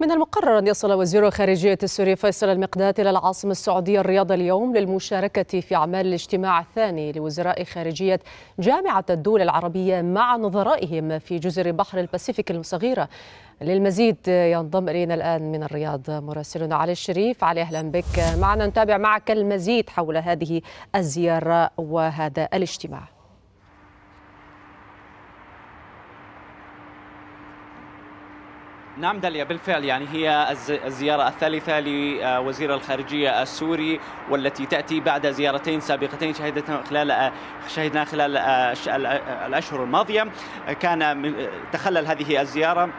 من المقرر أن يصل وزير خارجية السوري فيصل المقداد إلى العاصمة السعودية الرياض اليوم للمشاركة في أعمال الاجتماع الثاني لوزراء خارجية جامعة الدول العربية مع نظرائهم في جزر بحر الباسيفيك الصغيرة للمزيد ينضم إلينا الآن من الرياض مراسلنا علي الشريف. علي أهلا بك. معنا نتابع معك المزيد حول هذه الزيارة وهذا الاجتماع. نعم داليا بالفعل يعني هي الزيارة الثالثة لوزير الخارجية السوري والتي تأتي بعد زيارتين سابقتين شهدتها خلال شهدنا خلال الأشهر الماضية. كان تخلل هذه الزيارة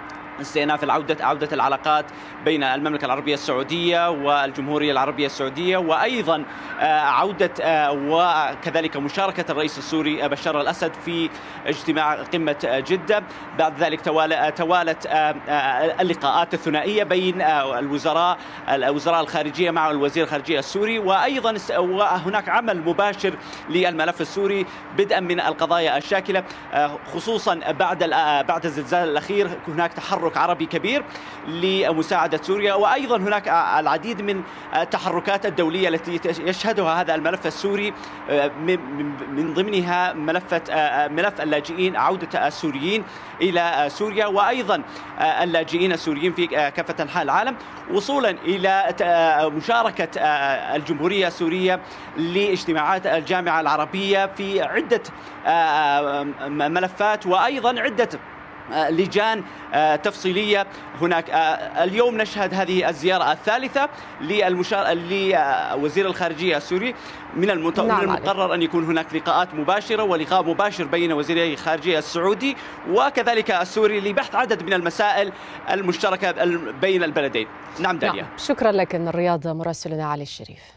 استئناف العودة عودة العلاقات بين المملكة العربية السعودية والجمهورية العربية السعودية وأيضا عودة وكذلك مشاركة الرئيس السوري بشار الأسد في اجتماع قمة جدة. بعد ذلك توالت اللقاءات الثنائية بين الوزراء الوزراء الخارجية مع الوزير الخارجية السوري وأيضا هناك عمل مباشر للملف السوري بدءا من القضايا الشاكلة. خصوصا بعد بعد الزلزال الأخير هناك تحرك تحرك عربي كبير لمساعدة سوريا وأيضا هناك العديد من التحركات الدولية التي يشهدها هذا الملف السوري من ضمنها ملفة ملف اللاجئين عودة السوريين إلى سوريا وأيضا اللاجئين السوريين في كافة أنحاء العالم وصولا إلى مشاركة الجمهورية السورية لاجتماعات الجامعة العربية في عدة ملفات وأيضا عدة لجان تفصيلية. هناك اليوم نشهد هذه الزيارة الثالثة للمشار... لوزير الخارجية السوري. من, المت... نعم من المقرر أن يكون هناك لقاءات مباشرة ولقاء مباشر بين وزيري الخارجية السعودي وكذلك السوري لبحث عدد من المسائل المشتركة بين البلدين. نعم داليا. نعم. شكرا لك من الرياض مراسلنا علي الشريف.